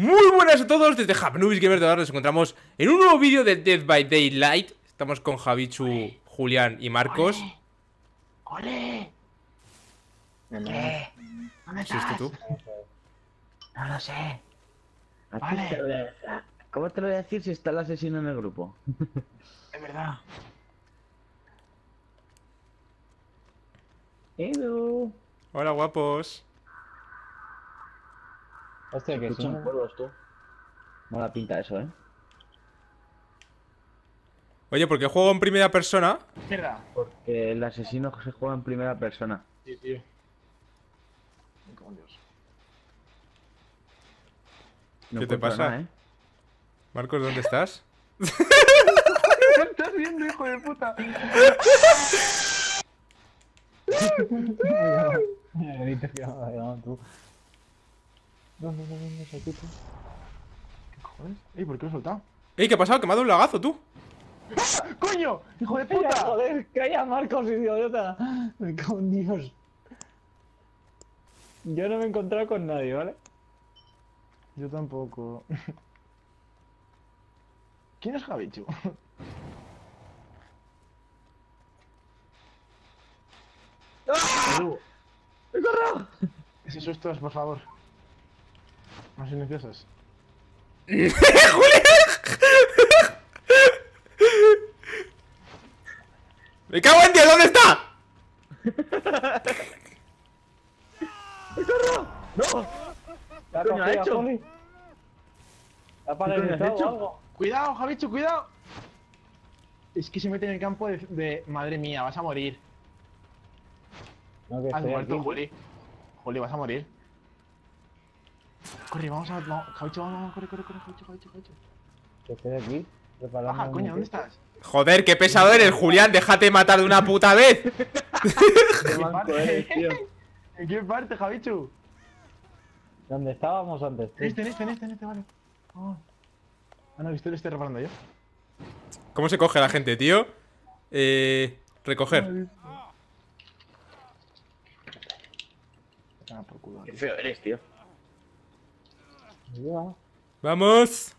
Muy buenas a todos, desde Hapnubis Gamer de ahora nos encontramos en un nuevo vídeo de Dead by Daylight Estamos con Javichu, Julián y Marcos ¡Ole! ¿Qué? ¿Dónde ¿Sí estás? tú? No lo sé. ¿A ti Vale. te lo voy a- ¿Cómo te lo voy a decir si está el asesino en el grupo? Es verdad. Edu. Hola guapos Hostia, que Escuchan son... polvos tú. Mala pinta eso, ¿eh? Oye, ¿por qué juego en primera persona? Mierda. Porque el asesino se juega en primera persona. Sí, tío. Dios. No ¿Qué te pasa? nada, ¿eh? Marcos, ¿dónde estás? ¿Qué estás viendo, hijo de puta? No. No, no, no, aquí tú. ¿Qué cojones? Ey, ¿por qué lo he soltado? ¡Ey, qué ha pasado! ¡Que me ha dado un lagazo, tú! ¡Coño! ¡Hijo de Puta, joder, calla Marcos, idiota. Me cago en Dios. Yo no me he encontrado con nadie, ¿vale? Yo tampoco. ¿Quién es Javichu? Edu, Ese sustos, por favor. No silenciosos. ¡Me cago en Dios! ¿Dónde está? ¿Qué ha coño ha hecho? ¿Ha coño has hecho? algo? Cuidado, Javichu, cuidado. Es que se mete en el campo de, de- Madre mía, vas a morir. No, que Has muerto, aquí. Juli. Juli, vas a morir. Corre, vamos a... Javichu, vamos, vamos, corre, corre, corre, Javichu, Javichu, Javichu. Que estoy aquí. Baja, coño, ¿dónde estás? Joder, qué pesado eres, Julián Déjate matar de una puta vez Qué manco eres, tío. ¿En qué parte, Javichu? ¿Dónde estábamos antes? En este, en este, en este, en este, vale. Oh. Ah, no, esto lo estoy reparando yo. ¿Cómo se coge la gente, tío? Eh... Recoger Ah, por culo. Qué feo eres, tío. ¡Vamos!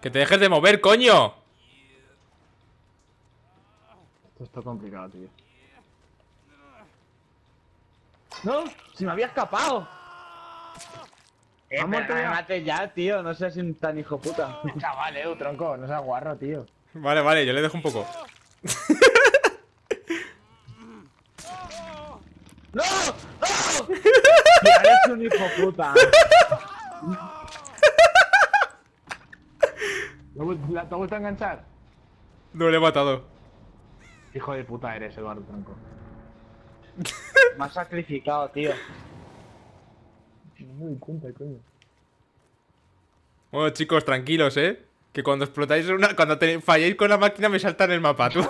¡Que te dejes de mover, coño! Esto está complicado, tío. ¡No! ¡Si me había escapado! Eh, Vamos, pero me mate ya, tío. No seas un tan hijo puta. Chaval, eh, tronco, no seas guarro, tío. Vale, vale, yo le dejo un poco ¡No! ¡No! Eres un hijo puta. ¿Te ha vuel- la- te ha vuelto a enganchar? No le he matado Hijo de puta eres, Eduardo Tronco. Me has sacrificado, tío. No me doy cuenta, coño. Bueno, chicos, tranquilos, ¿eh? Que cuando explotáis una... Cuando te falléis con la máquina me salta en el mapa, tú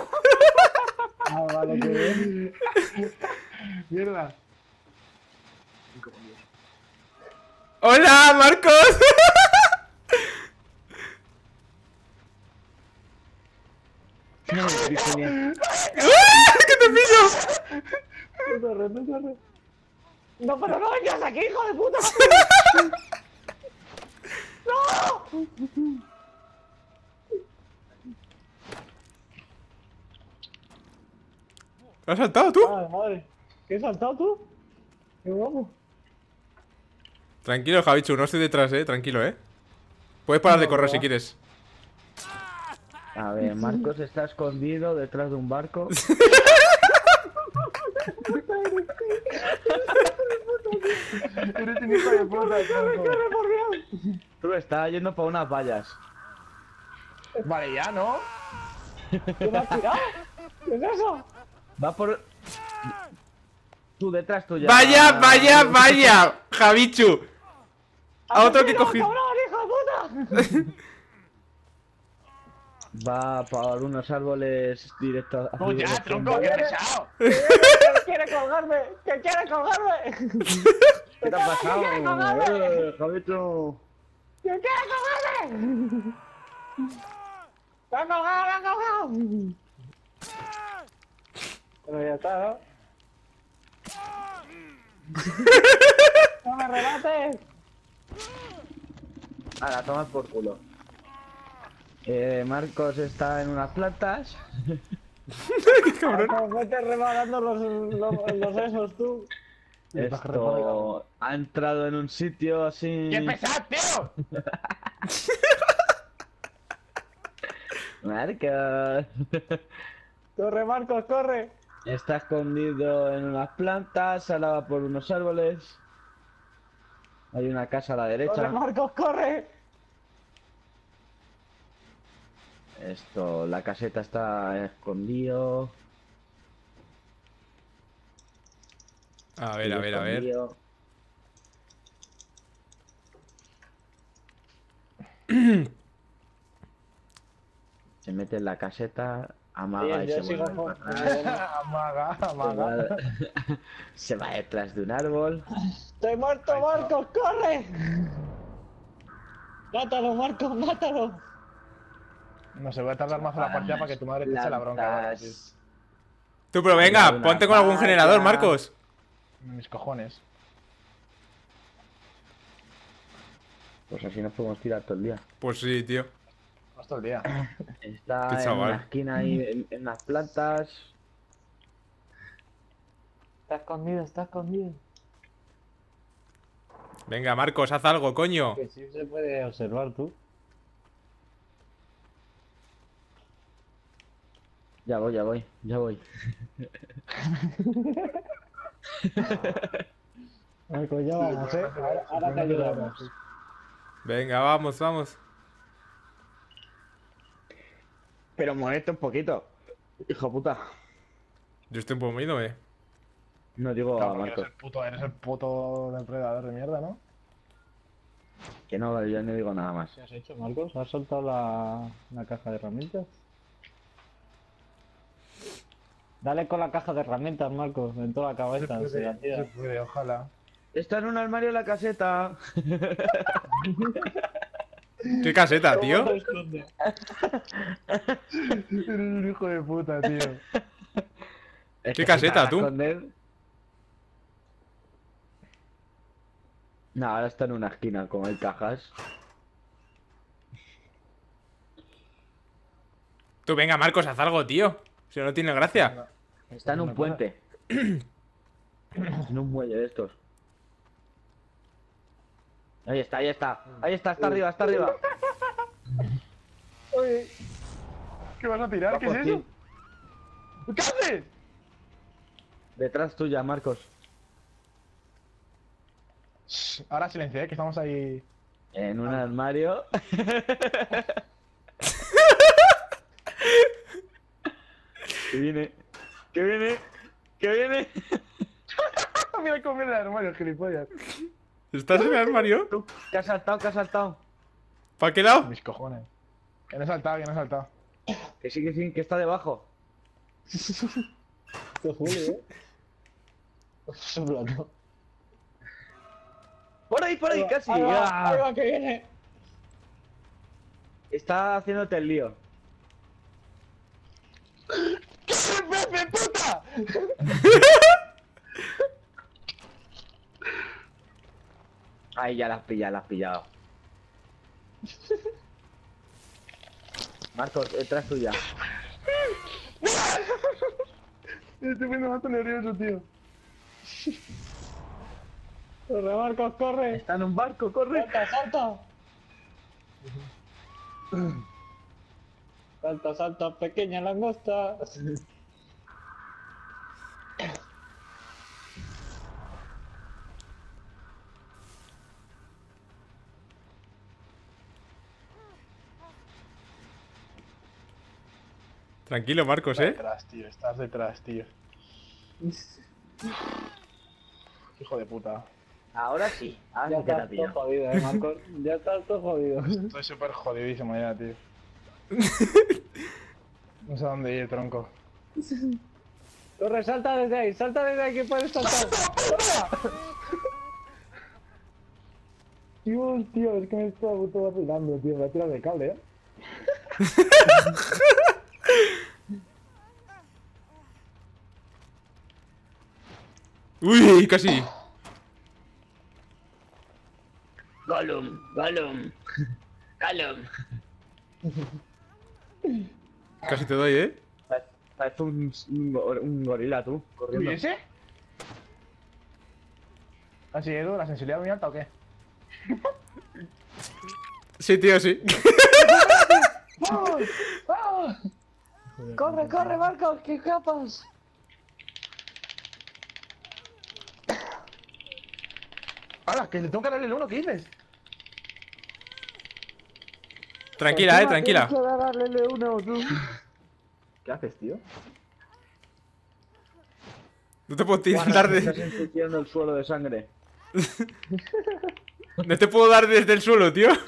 Ah, vale, qué bien. Mierda. ¡Hola, Marcos! No, Virginia. ¡Que te pillo! No corre, no corre. No, pero no vengas aquí, hijo de puta. ¿Lo has saltado tú? Madre, madre. ¿Qué has saltado tú? Qué guapo. Tranquilo, Javichu, no estoy detrás, ¿eh? Tranquilo, ¿eh? Puedes parar de correr si quieres A ver, Marcos está escondido detrás de un barco. Eres un hijo de puta, tronco. Tú estás yendo por unas vallas. Vale, ya, ¿no? ¿Qué me has tirado? ¿Qué es eso? Va por. Tú detrás tuya. ¡Vaya, vaya, vaya! Javichu A otro que he cogido ¡Cabrón, hijo de puta! Va por unos árboles directos. No, ya, tronco, qué pesado. ¡Que quiere colgarme! ¡Que quiere colgarme! ¿Qué te ha pasado? quiere colgarme! Eh, Javito. ¡Que quiere colgarme! ¡Me ha colgado, me ha colgado! Pero ya está, ¿no? ¡No me remates! Ahora, toma por culo. Eh, Marcos está en unas plantas. Qué cabrón. Vete rebalando los, los, los esos tú. Esto ha entrado en un sitio así. ¡Qué pesado, tío! Marcos. Corre, Marcos, corre. Está escondido en unas plantas, va por unos árboles. Hay una casa a la Corre, derecha. Marcos, corre. Esto, la caseta está escondido. A ver, a ver, a ver. Se mete en la caseta, amaga y se sigo vuelve con- para atrás. amaga, Se amaga. va, se va detrás de un árbol. Estoy muerto, Marcos, corre. Mátalo, Marcos, mátalo. No se voy a tardar más a la partida para que tu madre te eche la bronca. Tú, pero venga, ponte con algún generador, Marcos. Mis cojones. Pues así nos podemos tirar todo el día. Pues sí, tío. Vas todo el día. Está Qué en chaval. una esquina ahí en, en unas plantas. Está escondido, está escondido. Venga, Marcos, haz algo, coño. Que sí se puede observar tú. Ya voy, ya voy, ya voy. Marcos, ya vamos, eh. Ahora, ahora te ayudamos. Venga, vamos, vamos. Pero muévete un poquito. Hijo puta. Yo estoy un poco moviéndome. No digo a Claro, porque eres Marcos. el puto, eres el puto depredador de mierda, ¿no? Que no, yo no digo nada más. ¿Qué has hecho, Marcos? ¿Has soltado la, la caja de herramientas? Dale con la caja de herramientas, Marcos, en toda la cabeza. se la tira. se puede, ojalá. Está en un armario la caseta. ¿Qué caseta, tío? Eres un hijo de puta, tío. Es ¿Qué caseta, tú? esconder. No, ahora está en una esquina, como hay cajas. Tú, venga, Marcos, haz algo, tío. Si no, no tiene gracia. Está en un puente. en un muelle de estos. Ahí está, ahí está. Ahí está, está arriba, está arriba. Oye. ¿Qué vas a tirar? ¿Qué es eso? ¿Qué haces? Detrás tuya, Marcos. Ahora silencia, ¿eh? que estamos ahí. En un armario. que viene. Que viene. Que viene. Mira cómo viene el armario, gilipollas. ¿Estás en el armario? Tú, que has saltado, que has saltado. ¿Para qué lado? Mis cojones. Que no he saltado, que no he saltado. Que sí, que sí, que está debajo. Esto Julio, ¿eh? Es un plato. Por ahí, por ahí, casi. Ahí va, Ah. ahí va, que viene. Está haciéndote el lío. ¡Qué de puta! Ahí ya la has pillado, la has pillado. Marcos, detrás tuya. Estoy poniendo más nervioso, tío. Corre, Marcos, corre. Está en un barco, corre. Salta, salta. Salta, salta, pequeña langosta. Tranquilo, Marcos, Estás ¿eh? detrás, tío. Estás detrás, tío. Hijo de puta. Ahora sí. Ahora Ya sí te ha estás todo jodido, eh, Marcos. Ya estás todo jodido. Estoy súper jodidísimo ya, tío. No sé a dónde ir, tronco. Corre, salta desde ahí, salta desde ahí que puedes saltar. Dios, tío, es que me está puto vacilando, tío. Me voy a tirar de cable, eh. Uy, casi. Gollum, Gollum, Gollum. Casi te doy, ¿eh? Parece- un, un, go- un gorila, tú, corriendo. ¿Y ese? Así, Edu, ¿la sensibilidad muy alta o qué? Sí, tío, sí. ¡Vamos! ¡Vamos! Corre, corre, Marcos, que capas. ¡Hala! Que le tengo que darle el uno, ¿qué dices? Tranquila, eh, tranquila. tienes que darle uno, tú. ¿Qué haces, tío? No te puedo Estás de... ensuciando el suelo de sangre. No te puedo dar desde el suelo, tío.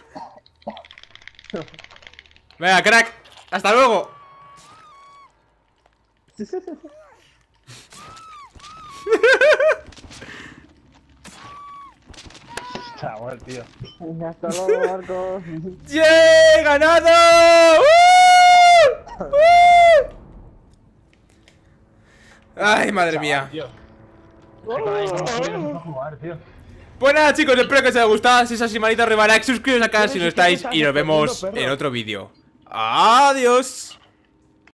Venga, crack. Hasta luego. Chaval, tío. Venga, hasta luego, Marcos. ¡Yeah! ¡Ganado! ¡Uh! ¡Uh! Ay, madre mía. Tío. Ay, no, no, no, no jugar, tío. Pues nada, chicos, espero que os haya gustado. Si es así, manita arriba, like, suscribiros al canal si no estáis. Y nos vemos en otro vídeo. ¡Adiós!